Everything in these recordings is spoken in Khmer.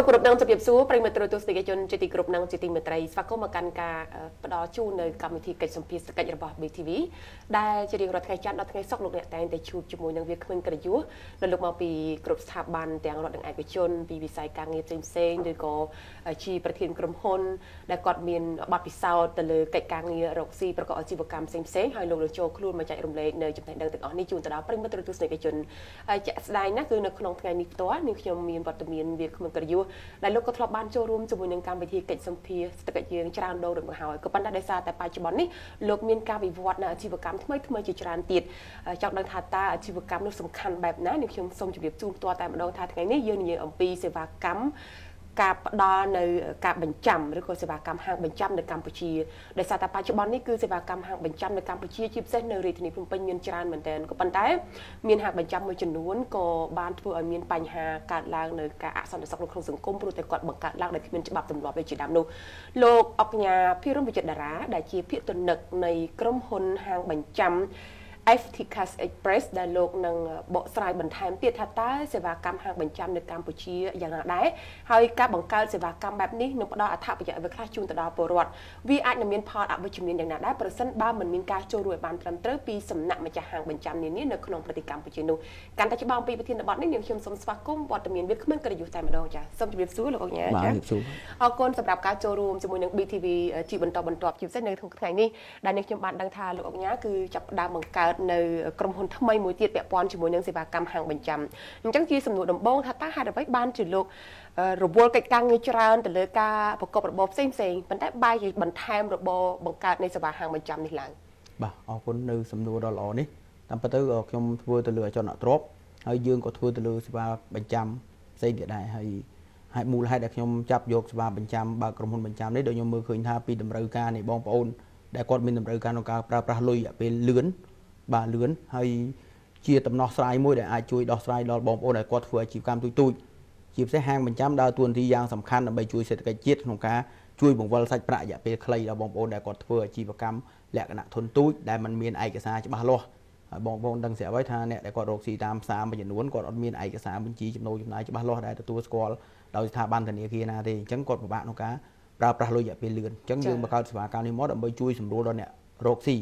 សូមគោរពនឹងជម្រាបសួរប្រិយមិត្តទស្សនិកជនជាទីគោរពនិងជាទីមេត្រីស្វាគមន៍មកកាន់ការផ្ដល់ជូននៅកម្មវិធីកិច្ចសម្ភាសកិច្ចរបស់ BTV ដែលជារៀងរាល់ថ្ងៃច័ន្ទដល់ថ្ងៃសុក្រលោកអ្នកតែងតែជួបជាមួយនឹងវាគ្មិនក្រយុះនៅលោកមកពីគ្រប់ស្ថាប័នទាំងរដ្ឋនិងឯកជនពីវិស័យការងារផ្សេងផ្សេងឬក៏ជាប្រធានក្រុមហ៊ុនដែលគាត់មានបទពិសោធន៍ទៅលើកិច្ចការងាររកស៊ីប្រកបអាជីវកម្មផ្សេងផ្សេងហើយលោកលោកចូលខ្លួនមកចែករំលែកនៅចំណេះដឹងទាំងអស់នេះជូនទៅដល់ប្រិយមិត្តទស្សនិកជនហើយជាក់ស្ដែងណាគឺនៅក្នុងថ្ងៃនេះផ្ទាល់នាងខ្ញុំមានវត្តមានវាគ្មិនក្រយុះដែលលោកក៏ធ្លាប់បានចូលរួមជាមួយនឹងកម្មវិធីកិច្ចសម្ភារសេដ្ឋកិច្ចយើងច្រើនដងរួចមកហើយក៏ប៉ុន្តែដោយសារតែបច្ចុប្បន្ននេះលោកមានការវិវត្តនៅអាជីវកម្មថ្មីថ្មីជាច្រើនទៀតចង់ដឹងថាតើអាជីវកម្មនោះសំខាន់បែបណានេះខ្ញុំសូមជម្រាបជូនផ្ទាល់តែម្ដងថាថ្ងៃនេះយើងនិយាយអំពីសេវាកម្ម ការផ្ដល់នៅការបញ្ចាំឬក៏សេវាកម្មហាងបញ្ចាំនៅកម្ពុជាដោយសារតែបច្ចុប្បន្ននេះគឺសេវាកម្មហាងបញ្ចាំនៅកម្ពុជាជាពិសេសនៅរាជធានីភ្នំពេញមានច្រើនមែនទែនក៏ប៉ុន្តែមានហាងបញ្ចាំមួយចំនួនក៏បានធ្វើឲ្យមានបញ្ហាកើតឡើងនៅការអសន្តិសុខនៅក្នុងសង្គមព្រោះតែគាត់បង្កើតឡើងដោយគ្មានច្បាប់ទម្លាប់ដូចជាដើមនោះលោកអកញ្ញាភិរមវិចិត្រតារាដែលជាភាគទនិកនៃក្រុមហ៊ុនហាងបញ្ចាំ FTCAS Express ដែលលោកនឹងបកស្រាយបន្ថែមទៀតថាតើសេវាកម្មហាងបញ្ចាំនៅកម្ពុជាយ៉ាងណាដែរហើយការបង្កើតសេវាកម្មបែបនេះនឹងផ្ដល់អត្ថប្រយោជន៍អ្វីខ្លះជូនទៅដល់ពលរដ្ឋវាអាចនឹងមានផលអវិជ្ជមានយ៉ាងណាដែរប្រសិនបើមិនមានការចូលរួមបានត្រឹមត្រូវពីសំណាក់ម្ចាស់ហាងបញ្ចាំនានានៅក្នុងប្រទេសកម្ពុជានោះកាន់តែច្បាស់អំពីប្រធានបទនេះនាងខ្ញុំសូមស្វាគមន៍វត្តមានវាគ្មិនកិត្តិយសតែម្ដងចាសូមជម្រាបសួរលោកអញ្ញាចាអរគុណសម្រាប់ការចូលរួមជាមួយនឹង BTV ជាបន្តបន្ទាប់ជាពិសេសនៅក្នុងថ្ងៃនេះដែលនាងខ្ញុំបានដឹងថាលោកអញ្ញាគឺចាប់ផ្ដើមបង្កើតនៅក្រុមហ៊ុនថ្មីមួយទៀតពាក់ព័ន្ធជាមួយនឹងសេវាកម្មហាងបញ្ចាំអញ្ចឹងជាសំណួរដំបូងថាតើហេតុអ្វីបានជាលោករវល់កិច្ចការងារច្រើនទៅលើការប្រកបរបរផ្សេងផ្សេងប៉ុន្តែបែរជាបន្ថែមរបរបង្កើតនៃសេវាហាងបញ្ចាំនេះឡើងបាទអរគុណនៅសំណួរដ៏ល្អនេះតាមពិតទៅខ្ញុំធ្វើទៅលើអចលនទ្រព្យហើយយើងក៏ធ្វើទៅលើសេវាបញ្ចាំផ្សេងទៀតដែរហើយហើយមូលហេតុដែលខ្ញុំចាប់យកសេវាបញ្ចាំបើក្រុមហ៊ុនបញ្ចាំនេះដូចខ្ញុំមើលឃើញថាពីតម្រូវការនៃបងប្អូនដែលគាត់មានតម្រូវការក្នុងការប្រើប្រាស់លុយពេលលឿន បាទលឿនហើយជាដំណោះស្រាយមួយដែលអាចជួយដោះស្រាយដល់បងប្អូនដែលគាត់ធ្វើអាជីវកម្មទូចទូចជាពិសេសហាងបញ្ចាំដើរតួនាទីយ៉ាងសំខាន់ដើម្បីជួយសេដ្ឋកិច្ចជាតិក្នុងការជួយបង្វិលសាច់ប្រាក់រយៈពេលខ្លីដល់បងប្អូនដែលគាត់ធ្វើអាជីវកម្មលក្ខណៈធុនទូចដែលมันមានឯកសារច្បាស់លាស់ហើយបងប្អូនដឹងស្រាប់ហើយថាអ្នកដែលគាត់រកស៊ីតាមផ្សារមួយចំនួនគាត់អត់មានឯកសារបញ្ជីចំណូលចំណាយច្បាស់លាស់ដែលទទួលស្គាល់ដោយស្ថាប័នធនាគារណាទេអញ្ចឹងគាត់ពិបាកក្នុងការប្រើប្រាស់លុយរយៈពេលលឿនអញ្ចឹងយើងបង្កើតសេវាកម្មនេះមកដើម្បីជួយសម្រួលដល់អ្នករកស៊ី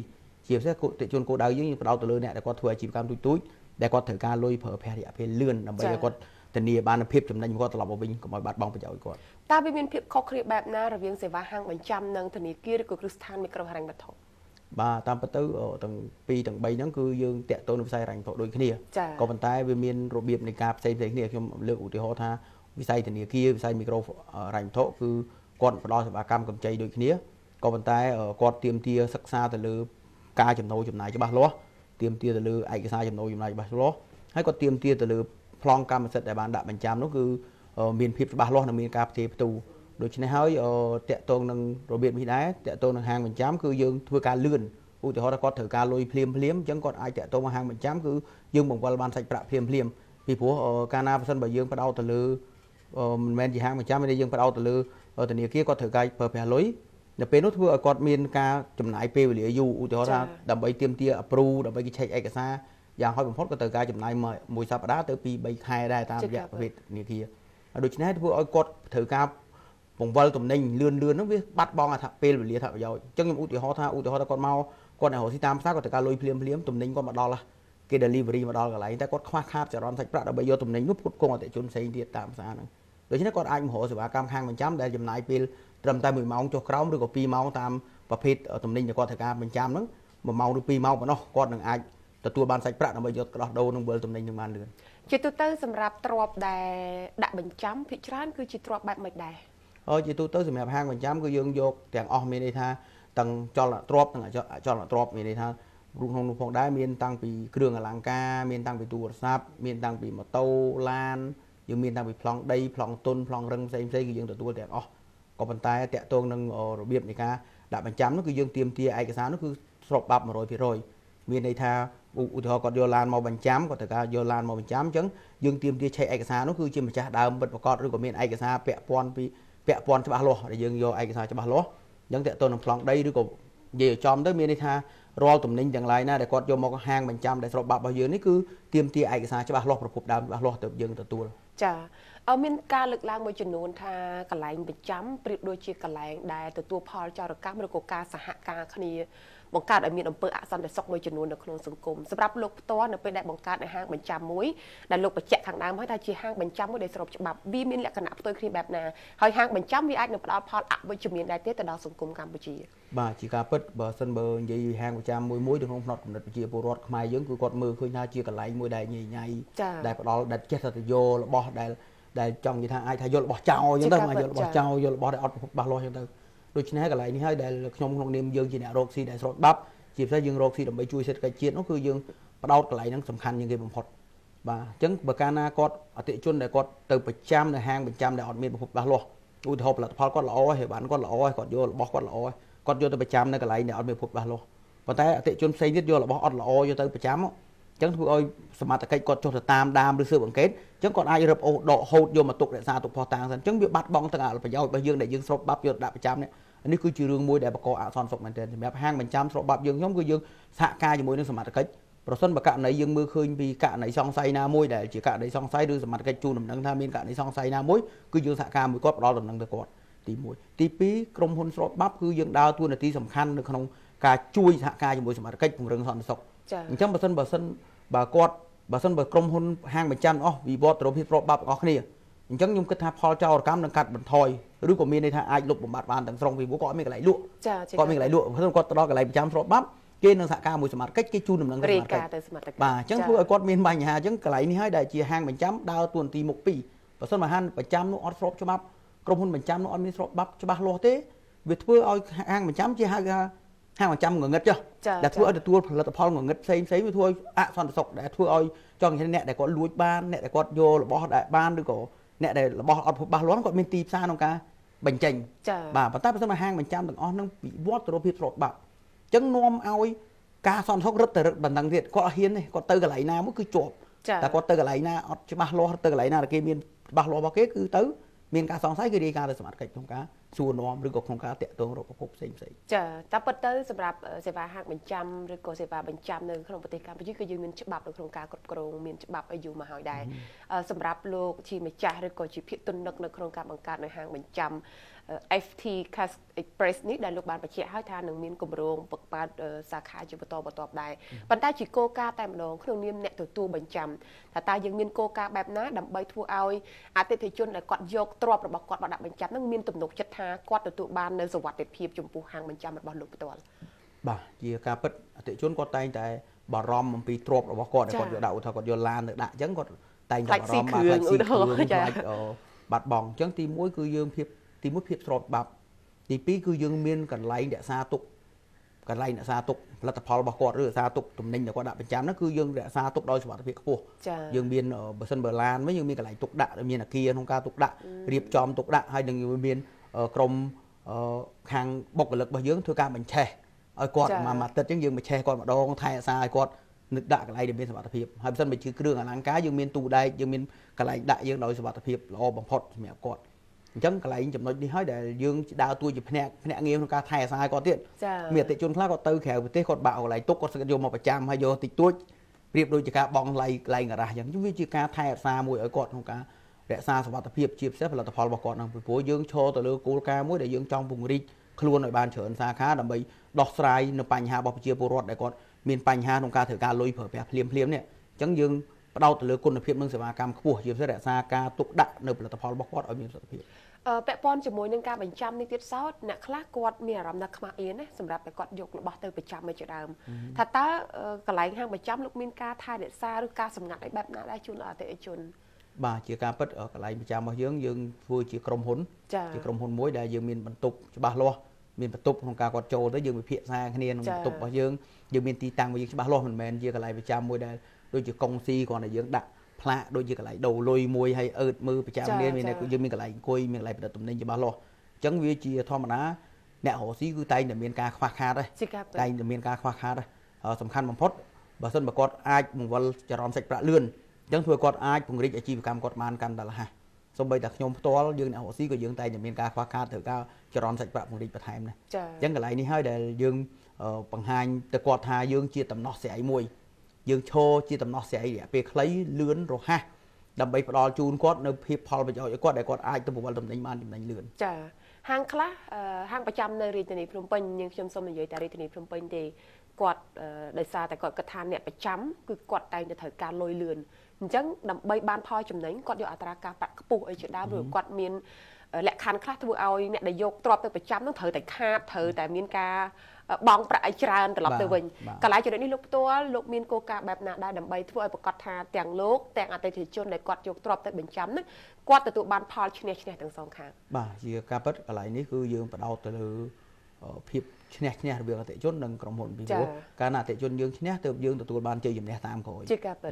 ជាពិសេសគតិជនគោលដៅយើងផ្ដោតទៅលើអ្នកដែលគាត់ធ្វើអាជីវកម្មទូចទូចដែលគាត់ត្រូវការលុយប្រើប្រាស់រយៈពេលលឿនដើម្បីឲ្យគាត់ធានាបានភាពចំណេញគាត់ត្រឡប់មកវិញកុំឲ្យបាត់បង់ប្រយោជន៍គាត់តើវាមានភាពខុសគ្នាបែបណារវាងសេវាហាងបញ្ចាំនិងធនាគារឬក៏គ្រឹះស្ថានមីក្រូហិរញ្ញវត្ថុបាទតាមពិតទៅទាំងពីរទាំង3ហ្នឹងគឺយើងតាក់ទងនឹងវិស័យហិរញ្ញវត្ថុដូចគ្នាក៏ប៉ុន្តែវាមានរបៀបនៃការផ្សេងផ្សេងគ្នាខ្ញុំលើកឧទាហរណ៍ថាវិស័យធនាគារវិស័យមីក្រូហិរញ្ញវត្ថុគឺគាត់ផ្ដល់សេវាកម្មកម្ចីដូចគ្នាក៏ប៉ុន្តែគាត់ទៀមទាសិក្សាទៅលើ ការចំណូលចំណាយច្បាស់លាស់ទៀមទាទៅលើឯកសារចំណូលចំណាយច្បាស់លាស់ហើយក៏ទៀមទាទៅលើប្លង់កម្មសិទ្ធិដែលបានដាក់បញ្ចាំនោះគឺមានភាពច្បាស់លាស់និងមានការផ្ទេរផ្ទូដូច្នេះហើយតកតងនឹងរបៀបនេះដែរតកតងនឹងហាងបញ្ចាំគឺយើងធ្វើការលឿនឧទាហរណ៍ថាគាត់ត្រូវការលុយភ្លាមភ្លាមអញ្ចឹងគាត់អាចតកតងមកហាងបញ្ចាំគឺយើងបង្វិលបានសាច់ប្រាក់ភ្លាមភ្លាមពីព្រោះកាលណាបើសិនបើយើងបដោតទៅលើមិនមែនជាហាងបញ្ចាំទេយើងបដោតទៅលើធនាគារគាត់ត្រូវការប្រើប្រាស់លុយ នៅពេលនោះធ្វើឲ្យគាត់មានការចំណាយពេលវេលាយូរឧទាហរណ៍ថាដើម្បីទៀមទា approve ដើម្បីគេឆែកឯកសារយ៉ាងហោចបំផុតក៏ត្រូវការចំណាយមួយសប្តាហ៍ទៅពី3ខែដែរតាមរយៈប្រភេទធនាគារដូច្នេះធ្វើឲ្យគាត់ត្រូវការបង្វិលតំណែងលឿនលឿននោះវាបាត់បង់អត្ថពេលវេលាថាប្រយោជន៍អញ្ចឹងខ្ញុំឧទាហរណ៍ថាឧទាហរណ៍ថាគាត់មកគាត់នៅរកស៊ីតាមផ្សារគាត់ត្រូវការលុយភ្លាមភ្លាមតំណែងគាត់មកដល់គេ delivery មកដល់កន្លែងតែគាត់ខ្វះខាតចរន្តសាច់ប្រាក់ដើម្បីយកតំណែងនោះផ្គត់ផ្គង់អតិថិជនផ្សេងទៀតតាមផ្សារហ្នឹង ដូច្នេះគាត់អាចមករកសេវាកម្មខាងបញ្ចាំដែលចំណាយពេលត្រឹមតែ1ម៉ោងចុះក្រោមឬក៏2ម៉ោងតាមប្រភេទតំណែងដែលគាត់ត្រូវការបញ្ចាំហ្នឹង1ម៉ោងឬ2ម៉ោងប៉ុណ្ណោះគាត់នឹងអាចទទួលបានសាច់ប្រាក់ដើម្បីយកដោះដូរនឹងវិលតំណែងនឹងបានលឿនជាទូទៅសម្រាប់ទ្របដែលដាក់បញ្ចាំភិកច្រើនគឺជាទ្របបែបម៉េចដែរអូជាទូទៅសម្រាប់ហាងបញ្ចាំគឺយើងយកទាំងអស់មានន័យថាទាំងចលនាទ្របទាំងអចលនាទ្របមានន័យថារូបក្នុងនោះផងដែរមានតាំងពីគ្រឿងអលង្ការមានតាំងពីទូរស័ព្ទមានតាំងពីម៉ូតូឡាន យើងមានតាំងពីប្លង់ដីប្លង់ទុនប្លង់រឹងផ្សេងផ្សេងគឺយើងទទួលទាំងអស់ក៏ប៉ុន្តែតកតងនឹងរបៀបនៃការដាក់បញ្ចាំនោះគឺយើងទៀមទាឯកសារនោះគឺស្របបាប់100%មានន័យថាឧទាហរណ៍គាត់យកឡានមកបញ្ចាំគាត់ត្រូវការយកឡានមកបញ្ចាំអញ្ចឹងយើងទៀមទាឆែកឯកសារនោះគឺជាម្ចាស់ដើមពិតប្រាកដឬក៏មានឯកសារពាក់ព័ន្ធពីពាក់ព័ន្ធច្បាស់លាស់ដែលយើងយកឯកសារច្បាស់លាស់អញ្ចឹងតកតនឹងប្លង់ដីឬក៏និយាយចំទៅមានន័យថារាល់តំណែងទាំងឡាយណាដែលគាត់យកមកហាងបញ្ចាំដែលស្របបាប់របស់យើងនេះគឺទៀមទាឯកសារច្បាស់លាស់ប្រភពដើមច្បាស់លាស់ទៅយើងទទួល ចាអមានការលើកឡើងមួយចំនួនថាកន្លែងប្រចាំប្រៀបដូចជាកន្លែងដែលទទួលផលចោរកម្មឬក៏ការសហការគ្នាបង្កើតឲ្យមានអំពើអសន្តិសុខមួយចំនួននៅក្នុងសង្គមសម្រាប់លោកផ្ទាល់នៅពេលដែលបង្កើតនៅហាងបញ្ចាំមួយដែលលោកបញ្ជាក់ខាងដើមហើយថាជាហាងបញ្ចាំមួយដែលស្របច្បាប់វាមានលក្ខណៈផ្ទុយគ្នាបែបណាហើយហាងបញ្ចាំវាអាចនឹងផ្ដល់ផលអវិជ្ជមានដែរទេទៅដល់សង្គមកម្ពុជា បាទជាការពិតបើសិនបើនិយាយហាងបញ្ចាំមួយមួយនៅក្នុងផ្នត់គំនិតប្រជាពលរដ្ឋខ្មែរយើងគឺគាត់មើលឃើញថាជាកន្លែងមួយដែលញ៉ៃញ៉ៃដែលផ្ដល់ដែលចេះតែទៅយករបស់ដែលដែលចង់និយាយថាអាចថាយករបស់ចោលអញ្ចឹងទៅមកយករបស់ចោលយករបស់ដែលអត់ប្រភពច្បាស់លាស់អញ្ចឹងទៅដូច្នេះកន្លែងនេះហើយដែលខ្ញុំក្នុងនាមយើងជាអ្នករកស៊ីដែលស្របច្បាប់ជាពិសេសយើងរកស៊ីដើម្បីជួយសេដ្ឋកិច្ចជាតិនោះគឺយើងបដោតកន្លែងហ្នឹងសំខាន់ជាងគេបំផុតបាទអញ្ចឹងបើកាលណាគាត់អតិជនដែលគាត់ទៅប្រចាំនៅហាងប្រចាំដែលអត់មានប្រភពច្បាស់លាស់ឧទាហរណ៍ផលិតផលគាត់ល្អហើយបានគាត់ល្អហើយគាត់យករបស់គាត់ល្អ គាត់យកទៅប្រចាំនៅកន្លែងដែលអត់មានប្រភពច្បាស់លាស់ប៉ុន្តែអតិជនផ្សេងទៀតយករបស់អត់ល្អយកទៅប្រចាំអញ្ចឹងធ្វើឲ្យសមត្ថកិច្ចគាត់ចុះទៅតាមដាមឬស៊ើបអង្កេតអញ្ចឹងគាត់អាចរឹបអូសដកហូតយកមកទុករក្សាទុកផុសតាំងសិនអញ្ចឹងវាបាត់បង់ទាំងអត្ថប្រយោជន៍របស់យើងដែលយើងស្របបាប់យកដាក់ប្រចាំនេះនេះគឺជារឿងមួយដែលបង្កអសន្តិសុខមែនទែនសម្រាប់ហាងបញ្ចាំស្របបាប់យើងខ្ញុំគឺយើងសហការជាមួយនឹងសមត្ថកិច្ចប្រសិនបើករណីយើងមើលឃើញពីករណីសង្ស័យណាមួយដែលជាករណីសង្ស័យឬសមត្ថកិច្ចជួនដំណឹងថាមានករណីសង្ស័យណាមួយគឺយើងសហការមួយគាត់ផ្ដល់ដំណឹងទៅគាត់ ទី1ទី2ក្រុមហ៊ុនស្របបាប់គឺយើងដើរតួនាទីសំខាន់នៅក្នុងការជួយសហការជាមួយសមត្ថកិច្ចពង្រឹងសន្តិសុខអញ្ចឹងបើសិនបើសិនបើគាត់បើសិនបើក្រុមហ៊ុនហាងបញ្ចាំអស់វិវត្តទៅរកភាពស្របបាប់របស់គ្នាអញ្ចឹងខ្ញុំគិតថាផលចោរកម្មនឹងកាត់បន្ថយឬក៏មានន័យថាអាចលុបបំបាត់បានទាំងស្រុងពីព្រោះគាត់មានកន្លែងលក់ចាគាត់មានកន្លែងលក់ព្រោះគាត់ទៅដល់កន្លែងប្រចាំស្របបាប់គេនឹងសហការមួយសមាជិកគេជូនដំណឹងទៅសមាជិកទៅសមាជិកបាទអញ្ចឹងធ្វើឲ្យគាត់មានបញ្ហាអញ្ចឹងកន្លែងនេះហើយដែលជាហាងបញ្ចាំដើរតួនាទីមុខពីរបើសិនមកហាងបញ្ចាំនោះអត់ស្របច្បាប់ ក្រុមហ៊ុនបញ្ចាំនោះអត់មានស្របច្បាប់ច្បាស់លាស់ទេវាធ្វើឲ្យហាងបញ្ចាំជាហៅថាហាងបញ្ចាំងងឹតចុះដែលធ្វើឲ្យទទួលផលិតផលងងឹតផ្សេងផ្សេងវាធ្វើឲ្យអសន្តិសុខដែលធ្វើឲ្យចង់និយាយអ្នកដែលគាត់លួចបានអ្នកដែលគាត់យករបស់ដែលបានឬក៏អ្នកដែលរបស់អត់ច្បាស់លាស់គាត់មានទីផ្សារក្នុងការបញ្ចេញបាទប៉ុន្តែបើសិនមកហាងបញ្ចាំទាំងអស់នឹងវិវត្តទៅរកភាពស្របច្បាប់អញ្ចឹងនាំឲ្យការសន្តិសុខរឹតទៅរឹតបណ្ដឹងទៀតគាត់អត់ហ៊ានទេគាត់ទៅកន្លែងណាមួយគឺជាប់តែគាត់ទៅកន្លែងណាអត់ច្បាស់លាស់ទៅកន្លែងណាគេមានច្បាស់លាស់របស់គេគឺទៅ មានការសង្ស័យគឺរាយការណ៍ទៅសមាជិកក្នុងការ សួរនាំឬក៏ក្នុងការតាក់ទងរកប្រភពផ្សេងផ្សេងចាតែពិតទៅសម្រាប់សេវាហាងបញ្ចាំឬក៏សេវាបញ្ចាំនៅក្នុងប្រទេសកម្ពុជាគឺយើងមានច្បាប់នៅក្នុងការគ្រប់គ្រងមានច្បាប់ឲ្យយូរមកហើយដែរសម្រាប់លោកជាម្ចាស់ឬក៏ជាភាគទុននឹកនៅក្នុងការបង្កើតនៅហាងបញ្ចាំ FT Cash Express នេះដែលលោកបានបញ្ជាក់ឲ្យថានឹងមានគម្រោងបង្កើតសាខាជាបន្តបន្ទាប់ដែរប៉ុន្តែជាគោលការណ៍តែម្ដងក្នុងនាមអ្នកទទួលបញ្ចាំថាតើយើងមានគោលការណ៍បែបណាដើម្បីធ្វើឲ្យអតិថិជនដែលគាត់យកទ្រព្យរបស់គាត់មកដាក់បញ្ចាំនឹងមានទំនុកចិត្តថាគាត់ទទួលបាននៅសុវត្ថិភាពចំពោះហាងបញ្ចាំរបស់លោកផ្ទាល់បាទជាការពិតអតិថិជនគាត់តែងតែបារម្ភអំពីទ្រព្យរបស់គាត់ដែលគាត់យកដាក់ឧទាហរណ៍គាត់យកឡានទៅដាក់អញ្ចឹងគាត់តែងតែបារម្ភមកខ្លាចស៊ីគ្រឿងខ្លាចបាត់បង់អញ្ចឹងទី1គឺយើងភាពទី1ភាពស្របច្បាប់ទី2គឺយើងមានកន្លែងរក្សាទុកកន្លែងរក្សាទុកផលិតផលរបស់គាត់ឬរក្សាទុកទំនិញដែលគាត់ដាក់ប្រចាំហ្នឹងគឺយើងរក្សាទុកដោយសុវត្ថិភាពខ្ពស់យើងមានបើសិនបើឡានវិញយើងមានកន្លែងទុកដាក់មានអាគារក្នុងការទុកដាក់រៀបចំទុកដាក់ហើយនឹងមាន ក្រុមខាងបុគ្គលិករបស់យើងធ្វើការបញ្ឆេះឲ្យគាត់មួយអាទិត្យអញ្ចឹងយើងបញ្ឆេះគាត់ម្ដងថែរក្សាឲ្យគាត់នឹកដាក់កន្លែងដែលមានសុវត្ថិភាពហើយបើសិនបើជាគ្រឿងអលង្ការយើងមានទូដែកយើងមានកន្លែងដាក់យើងដោយសុវត្ថិភាពល្អបំផុតសម្រាប់គាត់អញ្ចឹងកន្លែងចំណុចនេះហើយដែលយើងដើរតួជាភ្នាក់ភ្នាក់ងារក្នុងការថែរក្សាគាត់ទៀតមានអតិជនខ្លះគាត់ទៅក្រៅប្រទេសគាត់បាក់កន្លែងទុកគាត់ស្គាល់យកមកប្រចាំហើយយកតិចតួចប្រៀបដូចជាការបងឡៃកន្លែងការ៉ាស់អញ្ចឹងវាជាការថែរក្សាមួយឲ្យគាត់ក្នុងការ រក្សាសុវត្ថិភាពជាពិសេសផលិតផលរបស់គាត់នឹងពីព្រោះយើងឈរទៅលើគោលការណ៍មួយដែលយើងចង់ពង្រីកខ្លួនឲ្យបានច្រើនសាខាដើម្បីដោះស្រាយនៅបញ្ហារបស់ប្រជាពលរដ្ឋដែលគាត់មានបញ្ហាក្នុងការធ្វើការលុយប្រើប្រាស់ភ្លាមភ្លាមនេះអញ្ចឹងយើងផ្ដោតទៅលើគុណភាពនិងសេវាកម្មខ្ពស់ជាពិសេសរក្សាការទុកដាក់នៅផលិតផលរបស់គាត់ឲ្យមានសុខភាពពាក់ព័ន្ធជាមួយនឹងការបញ្ចាំនេះទៀតសោតអ្នកខ្លះគាត់មានអារម្មណ៍ថាខ្មាស់អៀនណាសម្រាប់តែគាត់យករបស់ទៅបញ្ចាំមកជាដើមថាតើកន្លែងហាងបញ្ចាំលោកមានការថែរក្សាឬការសម្ងាត់អីបែបណាដែរជូនដល់អតិថិជន បាទជាការពិតកន្លែងប្រចាំរបស់យើងយើងធ្វើជាក្រុមហ៊ុនជាក្រុមហ៊ុនមួយដែលយើងមានបន្ទប់ច្បាស់លាស់មានបន្ទប់ក្នុងការគាត់ចូលទៅយើងវិភាគសារគ្នាក្នុងបន្ទប់របស់យើងយើងមានទីតាំងរបស់យើងច្បាស់លាស់មិនមែនជាកន្លែងប្រចាំមួយដែលដូចជាកុងស៊ីគ្រាន់តែយើងដាក់ផ្លាកដូចជាកន្លែងដូរលុយមួយហើយអឺតមើលប្រចាំគ្នាមានយើងមានកន្លែងអង្គុយមានកន្លែងប្រឌិតទំនិញច្បាស់លាស់អញ្ចឹងវាជាធម្មតាអ្នករកស៊ីគឺតែងតែមានការខ្វះខាតដែរតែងតែមានការខ្វះខាតដែរសំខាន់បំផុតបើសិនបើគាត់អាចបង្វិលចរន្តសាច់ប្រាក់លឿន អញ្ចឹងធ្វើគាត់អាចពង្រីកអាជីវកម្មគាត់បានកាន់តែរហ័សសូម្បីតែខ្ញុំផ្ទាល់យើងអ្នករកស៊ីក៏យើងតែងតែមានការខ្វះខាតត្រូវការចរន្តសាច់ប្រាក់ពង្រីកបន្ថែមដែរអញ្ចឹងកន្លែងនេះហើយដែលយើងបង្ហាញទៅគាត់ថាយើងជាតំណោះស្រាយមួយយើងឈរជាដំណោះស្រាយរយៈពេលខ្លីលឿនរហ័សដើម្បីផ្ដល់ជូនគាត់នៅភាពផលប្រយោជន៍ឲ្យគាត់ដែលគាត់អាចទៅពវល់តំណែងបានចំណេញលឿនចាហាងខ្លះហាងប្រចាំនៅរាជធានីភ្នំពេញយើងខ្ញុំសូមនិយាយតែរាជធានីភ្នំពេញទេគាត់ដោយសារតែគាត់គិតថាអ្នកប្រចាំគឺគាត់តែងតែត្រូវការលុយលឿន អញ្ចឹងដើម្បីបានផលចំណេញគាត់យកអត្រាការប្រាក់ខ្ពស់អីជាដើមឬគាត់មានលក្ខខណ្ឌខ្លះធ្វើឲ្យអ្នកដែលយកទ្រព្យទៅប្រចាំនឹងត្រូវតែខាតត្រូវតែមានការបង់ប្រាក់ឲ្យច្រើនត្រឡប់ទៅវិញកន្លែងចំណុចនេះលោកផ្ទាល់លោកមានគោលការណ៍បែបណាដែរដើម្បីធ្វើឲ្យប្រកាសថាទាំងលោកទាំងអតិថិជនដែលគាត់យកទ្រព្យទៅបញ្ចាំហ្នឹងគាត់ទទួលបានផលឈ្នះឈ្នះទាំងសងខាងបាទជាការពិតកន្លែងនេះគឺយើងបដោតទៅលើភាពឈ្នះឈ្នះរវាងអតិជននិងក្រុមហ៊ុនពីព្រោះកាលណាអតិជនយើងឈ្នះទើបយើងទទួលបានជ័យជំនះតាមក្រោយ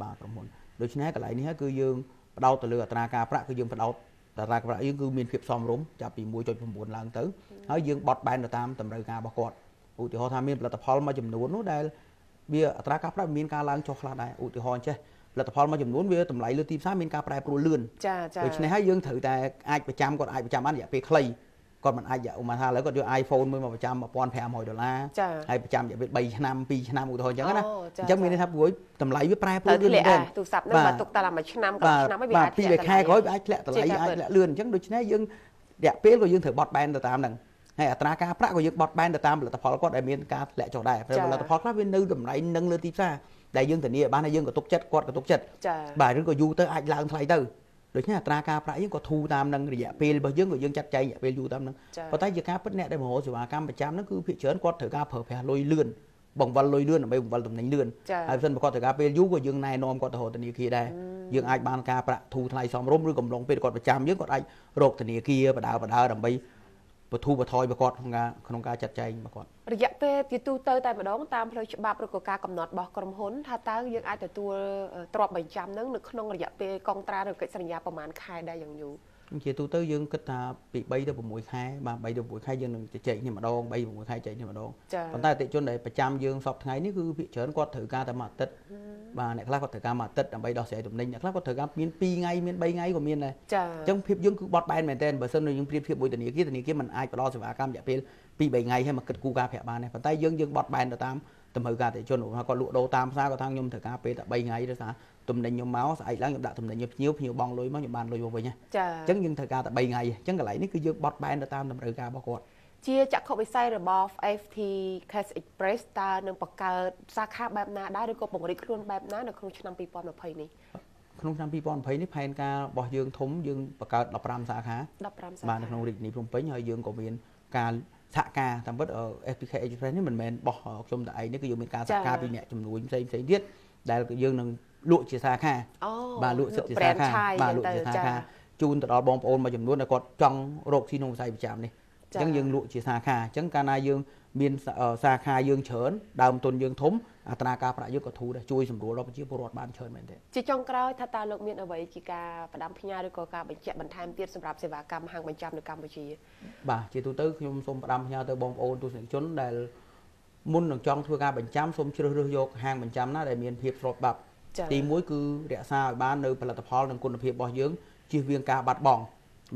បាទក្រុមហ៊ុន ដូច្នេះកន្លែងនេះគឺយើងបដោតទៅលើអត្រាការប្រាក់គឺយើងបដោតតារាប្រាក់យើងគឺមានភាពសមរម្យចាប់ពី1.9ឡើងទៅហើយយើងបត់បែនទៅតាមតម្រូវការរបស់គាត់ឧទាហរណ៍ថាមានផលិតផលមួយចំនួននោះដែលវាអត្រាការប្រាក់មានការឡើងចុះខ្លះដែរឧទាហរណ៍ចេះផលិតផលមួយចំនួនវាតម្លៃលើទីផ្សារមានការប្រែប្រួលលឿនចាចាដូច្នេះហើយយើងត្រូវតែអាចប្រចាំគាត់អាចប្រចាំបានរយៈពេលខ្លី គាត់មិនអាចឧបមាថាឥឡូវគាត់យក iPhone មួយមកប្រចាំ1500ដុល្លារហើយប្រចាំរយៈពេល3ឆ្នាំ2ឆ្នាំឧទាហរណ៍អញ្ចឹងណាអញ្ចឹងមានន័យថាព្រួយតម្លៃវាប្រែប្រួលលឿនមែនទូរស័ព្ទហ្នឹងបើទុកតែមួយឆ្នាំក៏ឆ្នាំហើយវាអាចធ្លាក់ខែក្រោយវាអាចធ្លាក់តម្លៃអាចធ្លាក់លឿនអញ្ចឹងដូច្នេះយើងរយៈពេលក៏យើងត្រូវបត់បែនទៅតាមហ្នឹងហើយអត្រាការប្រាក់ក៏យើងបត់បែនទៅតាមផលិតផលគាត់ដែលមានការធ្លាក់ចុះដែរផលិតផលខ្លះវានៅតម្លៃនឹងលើទីផ្សារដែលយើងធានាបានហើយយើងក៏ទុកចិត្តគាត់ក៏ទុកចិត្តបាទឬក៏យូរទៅអាចឡើងថ្លៃទៅ ដូច្នេះអត្រាការប្រាក់យើងក៏ធូរតាមនឹងរយៈពេលរបស់យើងក៏យើងចាត់ចែងរយៈពេលយូរតាមនឹងប៉ុន្តែជាការពិតអ្នកដែលមហោសេវាកម្មប្រចាំហ្នឹងគឺភាគច្រើនគាត់ត្រូវការប្រើប្រាស់លុយលឿនបង្វិលលុយលឿនដើម្បីបង្វិលតំណែងលឿនហើយបើមិនគាត់ត្រូវការពេលយូរក៏យើងណែនាំគាត់ទៅរកធនាគារដែរយើងអាចបានការប្រាក់ធូរថ្លៃសមរម្យឬកំឡុងពេលគាត់ប្រចាំយើងគាត់អាចរកធនាគារបដាបដាដើម្បី បធូរបថយរបស់គាត់ក្នុងការក្នុងការចាត់ចែងរបស់គាត់រយៈពេលជាទូទៅតែម្ដងតាមផ្លូវច្បាប់ឬក៏ការកំណត់របស់ក្រុមហ៊ុនថាតើយើងអាចទទួលទ្រព្យបញ្ចាំនឹងនៅក្នុងរយៈពេលកងត្រាឬកិច្ចសន្យាប្រហែលខែដែរយ៉ាងយូរ ជាទូទៅយើងគិតថាពី3ទៅ6ខែបាទ3ទៅ6ខែយើងនឹងជជែកគ្នាម្ដង3 6ខែចែកគ្នាម្ដងប៉ុន្តែអតិជនដែលប្រចាំយើងសពថ្ងៃនេះគឺភាគច្រើនគាត់ត្រូវការតែមួយអាទិត្យបាទអ្នកខ្លះគាត់ត្រូវការមួយអាទិត្យដើម្បីដោះស្រាយទំនិញអ្នកខ្លះគាត់ត្រូវការមាន2ថ្ងៃមាន3ថ្ងៃក៏មានដែរចា៎អញ្ចឹងភាពយើងគឺបត់បែនមែនទែនបើសិនយើងប្រៀបធៀបមួយធនាគារធនាគារមិនអាចផ្ដល់សេវាកម្មរយៈពេល2 3ថ្ងៃហើយមកគិតគូការប្រាក់បានដែរប៉ុន្តែយើងយើងបត់បែនទៅតាមតម្រូវការអតិជនគាត់លក់ដូរតាមផ្សារគាត់ថាខ្ញុំត្រូវការពេលតែ3ថ្ងៃឬថា ទំនិញខ្ញុំមកស្អែកឡើងខ្ញុំដាក់ទំនិញខ្ញុំភ្ញៀវភ្ញៀវបងលុយមកខ្ញុំបានលុយមកវិញចាអញ្ចឹងយើងត្រូវការតែ3ថ្ងៃអញ្ចឹងកន្លែងនេះគឺយើងបត់បែនទៅតាមតម្រូវការរបស់គាត់ជាចក្ខុវិស័យរបស់ FT Cash Express តើនឹងបង្កើតសាខាបែបណាដែរឬក៏ពង្រីកខ្លួនបែបណានៅក្នុងឆ្នាំ2020នេះក្នុងឆ្នាំ2020នេះផែនការរបស់យើងធំយើងបង្កើត15សាខា15សាខាបាទនៅក្នុងរាជធានីភ្នំពេញហើយយើងក៏មានការសហការតាមពិត FPK Express នេះមិនមែនបោះខ្ញុំតែឯងនេះគឺយើងមានការសហការពីអ្នកជំនួយផ្សេងផ្សេងទៀតដែលយើងនឹង លក់ជាសាខាបាទលក់សិទ្ធិជាសាខាបាទលក់ជាសាខាជូនទៅដល់បងប្អូនមួយចំនួនដែលគាត់ចង់រកស៊ីក្នុងវិស័យប្រចាំនេះអញ្ចឹងយើងលក់ជាសាខាអញ្ចឹងកាលណាយើងមានសាខាយើងច្រើនដើមទុនយើងធំអត្រាការប្រាក់យើងក៏ធូរដែរជួយសម្រួលដល់ប្រជាពលរដ្ឋបានច្រើនមែនទេជាចុងក្រោយថាតើលោកមានអ្វីជាការបដាំផ្ញើឬក៏ការបញ្ជាក់បន្ថែមទៀតសម្រាប់សេវាកម្មហាងបញ្ចាំនៅកម្ពុជាបាទជាទូទៅខ្ញុំសូមផ្ដាំផ្ញើទៅបងប្អូនទស្សនិកជនដែលមុននឹងចង់ធ្វើការបញ្ចាំសូមជ្រើសរើសយកហាងបញ្ចាំណាដែលមានភាពស្របច្បាប់ ទី1គឺរក្សាឲ្យបាននៅផលិតផលនិងគុណភាពរបស់យើងជៀសវាងការបាត់បង់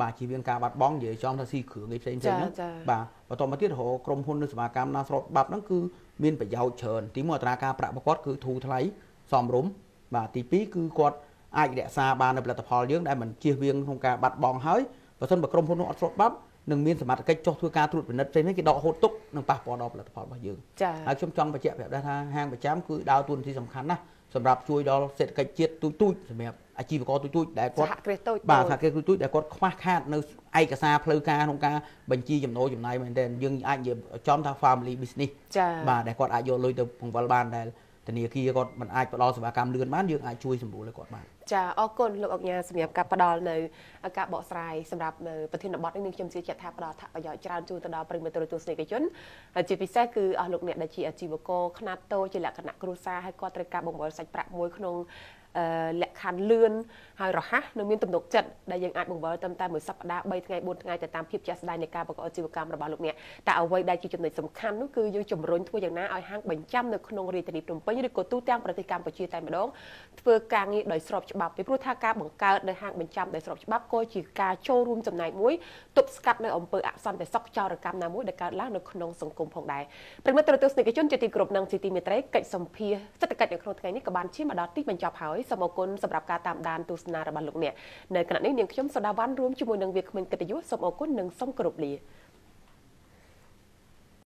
បាទជៀសវាងការបាត់បង់និយាយចំថាស៊ីគ្រឿងអីផ្សេងផ្សេងហ្នឹងបាទបន្តមកទៀតរហក្រុមហ៊ុននៅសមាកម្មណាស្របច្បាប់ហ្នឹងគឺមានប្រយោជន៍ច្រើនទី1អត្រាការប្រាក់របស់គាត់គឺធូរថ្លៃសមរម្យបាទទី2គឺគាត់អាចរក្សាបាននៅផលិតផលយើងដែលមិនជៀសវាងក្នុងការបាត់បង់ហើយបើមិនបើក្រុមហ៊ុននោះអត់ស្របច្បាប់នឹងមានសមត្ថកិច្ចចុះធ្វើការត្រួតពិនិត្យផ្សេងៗគេដកហូតទុកនឹងប៉ះពាល់ដល់ផលិតផលរបស់យើងចា៎ហើយខ្ញុំចង់បញ្ជាក់ប្រាប់ដែរថាហាងប្រចាំគឺដើរតួនាទីសំខាន់ណាស់ សម្រាប់ជួយដល់សេដ្ឋកិច្ចជាតិទូចទូចសម្រាប់អាជីវករទូចទូចដែលគាត់សហគ្រាសតូចបាទសហគ្រាសទូចទូចដែលគាត់ខ្វះខាតនៅឯកសារផ្លូវការក្នុងការបញ្ជីចំណូលចំណាយមែនទែនយើងអាចនិយាយចំថា family business ចា៎បាទដែលគាត់អាចយកលុយទៅពង្វិលបានដែល ធនាគារគាត់មិនអាចផ្ដល់សេវាកម្មលឿនបានយើងអាចជួយសម្រួលឲ្យគាត់បានចាអរគុណលោកអុកញ៉ាសម្រាប់ការផ្ដល់នៅការបកស្រាយសម្រាប់នៅប្រធានបទនេះនឹងខ្ញុំជឿជាក់ថាផ្ដល់ថាប្រយោជន៍ច្រើនជូនទៅដល់ប្រិយមិត្តទស្សនិកជនជាពិសេសគឺអស់លោកអ្នកដែលជាអាជីវករខ្នាតតូចជាលក្ខណៈគ្រួសារហើយគាត់ត្រូវការបង្វិលសាច់ប្រាក់មួយក្នុង លក្ខខណ្ឌលឿនហើយរហ័សនិងមានទំនុកចិត្តដែលយើងអាចបង្វិលត្រឹមតែមួយសប្តាហ៍3ថ្ងៃ4ថ្ងៃទៅតាមភាពជាក់ស្ដែងនៃការប្រកបអាជីវកម្មរបស់លោកអ្នកតែអ្វីដែលជាចំណុចសំខាន់នោះគឺយើងជំរុញធ្វើយ៉ាងណាឲ្យហាងបញ្ចាំនៅក្នុងរាជធានីភ្នំពេញឬក៏ទូទាំងប្រទេសកម្ពុជាតែម្ដងធ្វើការងារដោយស្របច្បាប់ពីព្រោះថាការបង្កើតនៅហាងបញ្ចាំដោយស្របច្បាប់ក៏ជាការចូលរួមចំណែកមួយទប់ស្កាត់នៅអំពើអសន្តិសុខចោរកម្មណាមួយដែលកើតឡើងនៅក្នុងសង្គមផងដែរប្រិមត្តទស្សនិកជនជាទីគោរពនិងជាទីមេត្រីកិច្ចសម្ភារសេដ្ឋកិច្ចនៅក្នុងថ្ងៃនេះក៏បានឈានមកដល់ទីបញ្ចប់ហើយសូមអរគុណសម្រាប់ការតាមដានទស្សនារបស់លោកអ្នកនៅគណៈនេះនាងខ្ញុំសដាវ៉ាន់រួមជាមួយនឹងវាគ្មិនកិត្តិយសសូមអរគុណនិងសូមគោរពលា